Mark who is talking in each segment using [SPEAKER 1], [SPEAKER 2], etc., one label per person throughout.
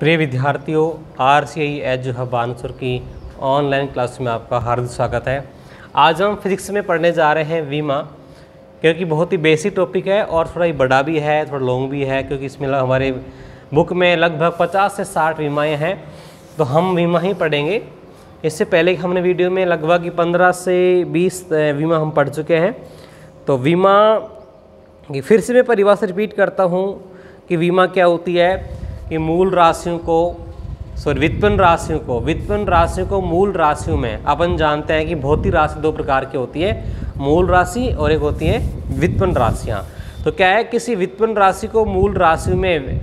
[SPEAKER 1] प्रिय विद्यार्थियों, R C I H Bansur की ऑनलाइन क्लास में आपका हार्दिक स्वागत है। आज हम फिजिक्स में पढ़ने जा रहे हैं वीमा, क्योंकि बहुत ही बेसिक टॉपिक है और थोड़ा ही बड़ा भी है, थोड़ा लॉन्ग भी है, क्योंकि इसमें हमारे बुक में लगभग 50 से 60 वीमाएँ हैं तो हम वीमा ही पढ़ेंगे। इससे पहले हमने वीडियो में लगभग 15 से 20 वीमा हम पढ़ चुके हैं। तो वीमा फिर से मैं परिभाषा रिपीट करता हूँ कि वीमा क्या होती है। कि मूल राशियों को सॉरी वित्पन्न राशियों को वित्पन्न राशियों को मूल राशियों में अपन जानते हैं कि भौतिक राशि दो प्रकार की होती है, मूल राशि और एक होती है वित्पन्न राशियाँ। तो क्या है, किसी वित्पन्न राशि को मूल राशि में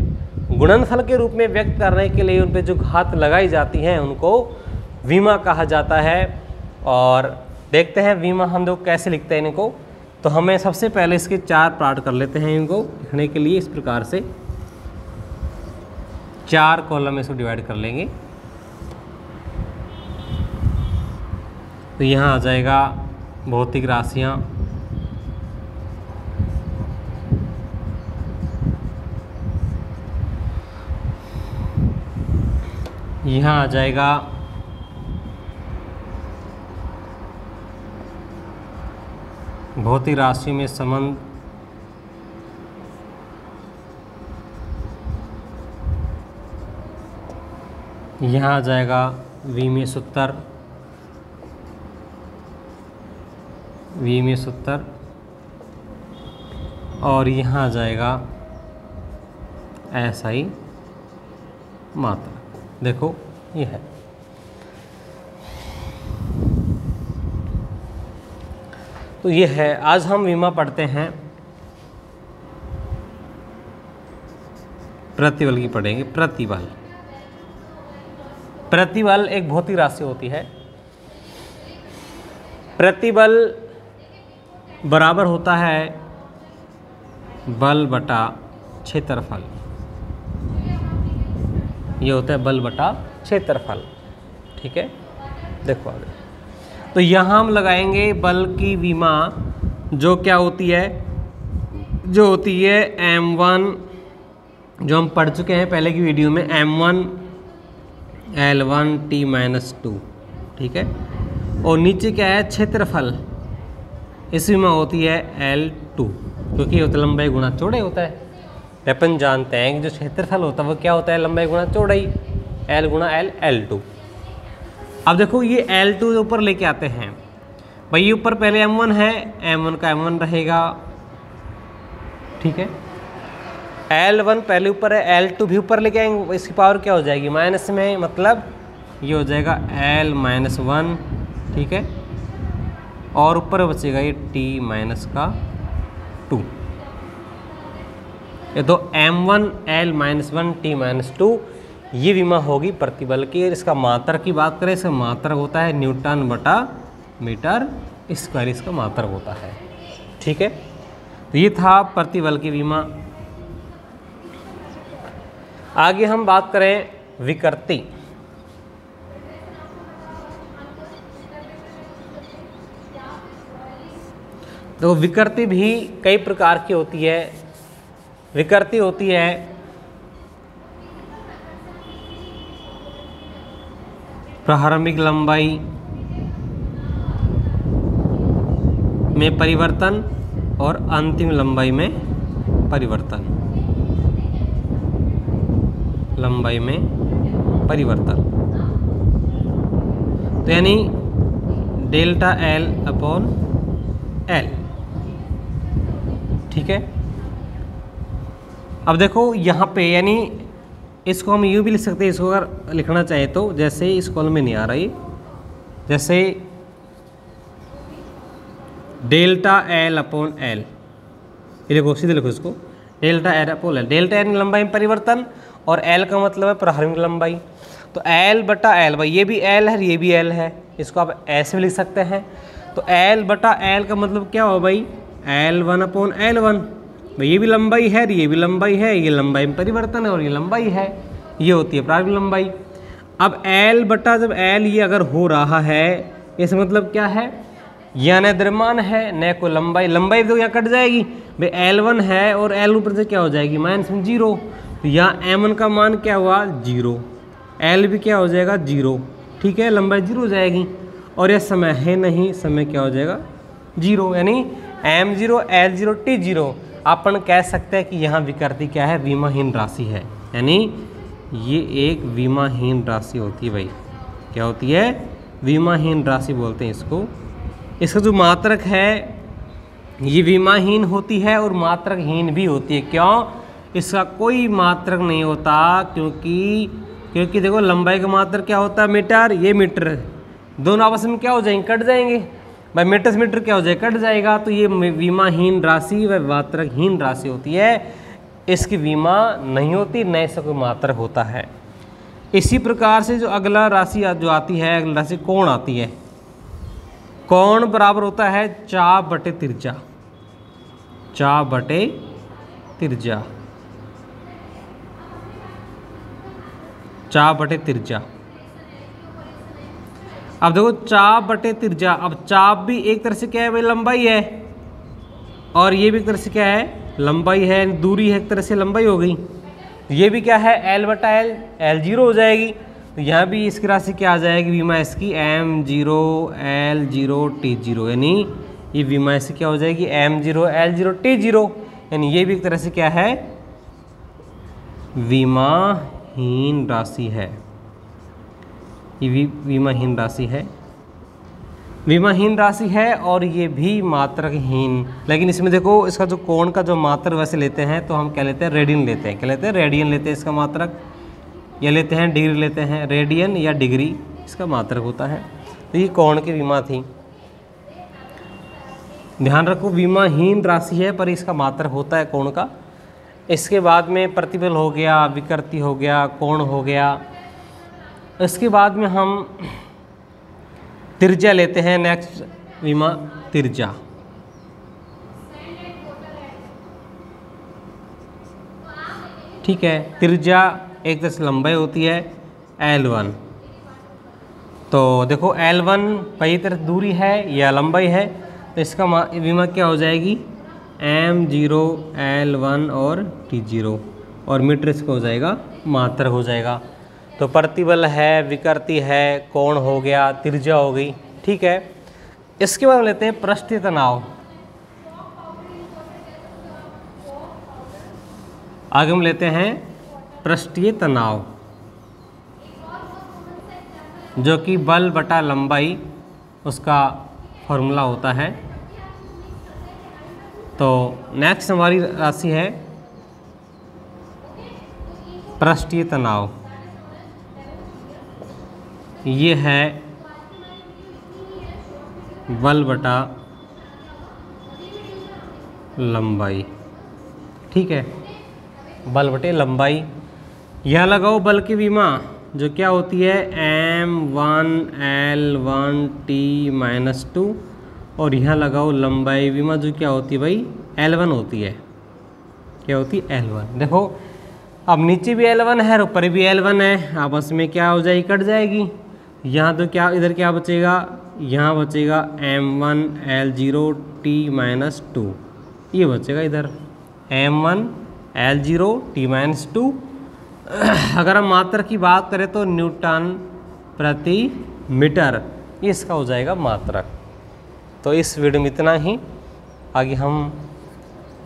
[SPEAKER 1] गुणनफल के रूप में व्यक्त करने के लिए उन पर जो घात लगाई जाती हैं, उनको बीमा कहा जाता है। और देखते हैं बीमा हम लोग कैसे लिखते हैं इनको। तो हमें सबसे पहले इसके चार पार्ट कर लेते हैं इनको लिखने के लिए इस प्रकार से। चार कॉलम में इसको डिवाइड कर लेंगे। तो यहाँ आ जाएगा भौतिक राशियाँ। यहाँ आ जाएगा भौतिक राशि में संबंध यहाँ आ जाएगा वी में सूत्र वी में सूत्र और यहाँ आ जाएगा ऐसा ही मात्रा। देखो, ये है। तो ये है। आज हम विमा पढ़ते हैं। प्रतिबल की पढ़ेंगे। प्रतिबल। प्रतिबल एक भौतिक राशि होती है। प्रतिबल बराबर होता है बल बटा क्षेत्रफल। ये होता है बल बटा क्षेत्रफल, ठीक है? देखो आगे। तो यहाँ हम लगाएँगे बल की विमा जो क्या होती है, जो होती है एम वन जो हम पढ़ चुके हैं पहले की वीडियो में M one L one T minus two ठीक है? और नीचे क्या है? क्षेत्रफल। इसमें होती है एल टू क्योंकि होता लंबाई गुणा चौड़ाई होता है। अपन जानते हैं कि जो क्षेत्रफल होता है, वो क्या होता है? लंबाई गुणा चौड़ाई एल गुणा एल एल टू अब देखो, ये एल टू ऊपर लेके आते हैं। भाई ऊपर पहले एम वन है एम वन का एम वन रहेगा। ठीक है? एल वन पहले ऊपर है एल टू भी ऊपर लेके आएँगे, इसकी पावर क्या हो जाएगी? माइनस में मतलब ये हो जाएगा एल माइनस वन ठीक है? और ऊपर बचेगा ये टी माइनस का टू ये तो M one L minus one T minus two ये विमा होगी प्रतिबल की। इसका मात्रा की बात करें, इसका मात्रा होता है न्यूटन बटा मीटर स्क्वायर, इसका मात्रा होता है, ठीक है? तो ये था प्रतिबल की विमा आगे हम बात करें विकृति। तो विकृति भी कई प्रकार की होती है। विकृति होती है प्रारंभिक लंबाई में परिवर्तन और अंतिम लंबाई में परिवर्तन। लंबाई में परिवर्तन। तो यानी डेल्टा एल अपॉन एल। ठीक है? अब देखो यहाँ पे, यानी इसको हम यू भी लिख सकते हैं, इसको अगर लिखना चाहे तो जैसे इस कॉलम में नहीं आ रही जैसे डेल्टा एल अपॉन एल। ये देखो, सीधे लिखो इसको। Delta L upon L. Delta यानी लंबाई में परिवर्तन और एल का मतलब है प्रारंभिक लंबाई। तो एल बटा एल भाई, ये भी एल है ये भी एल है। इसको आप ऐसे भी लिख सकते हैं। तो एल बटा एल का मतलब क्या हो भाई? L one upon L one भाई, ये भी लंबाई है ये भी लंबाई है। ये लंबाई में परिवर्तन है और ये लंबाई है। ये होती है प्रारंभिक लंबाई। अब एल बटा जब एल ये अगर हो रहा है इस मतलब क्या है? यह न द्रव्यमान है, न कोई लंबाई। लंबाई तो यहाँ कट जाएगी। भाई एल वन है और एल ऊपर से क्या हो जाएगी? माइनस ज़ीरो तो यहाँ एम का मान क्या हुआ? ज़ीरो एल भी क्या हो जाएगा? ज़ीरो ठीक है? लंबाई ज़ीरो हो जाएगी। और यह समय है नहीं, समय क्या हो जाएगा? ज़ीरो यानी M zero L zero T zero अपन कह सकते हैं कि यहाँ विकृति क्या है? विमाहीन राशि है। यानी ये एक विमाहीन राशि होती है भाई। क्या होती है? विमाहीन राशि बोलते हैं इसको। इसका जो मात्रक है, ये विमाहीन होती है और मात्रकहीन भी होती है। क्यों? इसका कोई मात्रक नहीं होता, क्योंकि क्योंकि देखो, लंबाई का मात्रक क्या होता है? मीटर। ये मीटर दोनों आपस में क्या हो जाएँगे? कट जाएँगे। भाई, मीटर से मीटर क्या हो जाएगा? कट जाएगा। तो ये विमाहीन राशि व मात्रकहीन राशि होती है। इसकी बीमा नहीं होती, न इसका कोई मात्रक होता है। इसी प्रकार से जो अगला राशि जो आती है, अगला राशि कौन आती है? कौन बराबर होता है? चा बटे तिरजा चा बटे तिरजा चा बटे तिरजा। अब देखो चाप बटे तिरजा। अब चाप भी एक तरह से क्या है भाई? लंबाई है। और ये भी एक तरह से क्या है? लंबाई है, दूरी है, एक तरह से लंबाई हो गई। ये भी क्या है? एल बटा एल एल ज़ीरो हो जाएगी। तो यहाँ भी इसकी राशि क्या आ जाएगी? बीमा इसकी M zero L zero T zero. यानी ये बीमा इसकी क्या हो जाएगी? M zero L zero T zero. यानी ये भी एक तरह से क्या है? विमाहीन राशि है। ये भी विमाहीन राशि है। विमाहीन राशि है और ये भी मात्रकहीन। लेकिन इसमें देखो, इसका जो कोण का जो मात्र वैसे लेते हैं तो हम क्या लेते हैं रेडियन लेते हैं। क्या लेते हैं रेडियन लेते हैं इसका मात्रक, या लेते हैं डिग्री लेते हैं। रेडियन या डिग्री इसका मात्रक होता है। तो ये कोण की विमा थी। ध्यान रखो, विमाहीन राशि है, पर इसका मात्रक होता है कोण का। इसके बाद में प्रतिबल हो गया, विकृति हो गया, कोण हो गया। इसके बाद में हम तिरजा लेते हैं नेक्स्ट विमा तिरजा। ठीक है, तिरजा एक तरह से लंबाई होती है एल वन तो देखो एल वन कई तरह दूरी है या लंबाई है तो इसका विमा क्या हो जाएगी? एम ज़ीरो एल वन और टी ज़ीरो और मीटर इसका हो जाएगा, मात्र हो जाएगा। तो प्रतिबल है, विकृति है, कोण हो गया तिरजा हो गई, ठीक है? इसके बाद लेते हैं पृष्ठीय तनाव। आगे हम लेते हैं पृष्ठीय तनाव। जो कि बल बटा लंबाई, उसका फॉर्मूला होता है तो नेक्स्ट हमारी राशि है पृष्ठीय तनाव। ये है बल बटा लंबाई। ठीक है? बल बटे लंबाई। यह लगाओ बल की बीमा, जो क्या होती है? M one L one T minus two और यहाँ लगाओ लंबाई बीमा जो क्या होती है भाई? एल वन होती है। क्या होती है? एल वन देखो, अब नीचे भी एल है, और ऊपर भी एल वन है। आपस में क्या हो जाएगी? कट जाएगी। यहाँ तो क्या, इधर क्या बचेगा? यहाँ बचेगा M one L zero T minus two ये बचेगा इधर। M one L zero T minus two अगर हम मात्रा की बात करें तो न्यूटन प्रति मीटर, इसका हो जाएगा मात्रक। तो इस वीडियो में इतना ही। आगे हम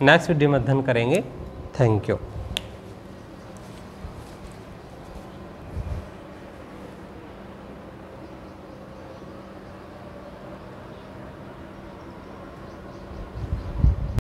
[SPEAKER 1] नेक्स्ट वीडियो में अध्ययन करेंगे। Thank you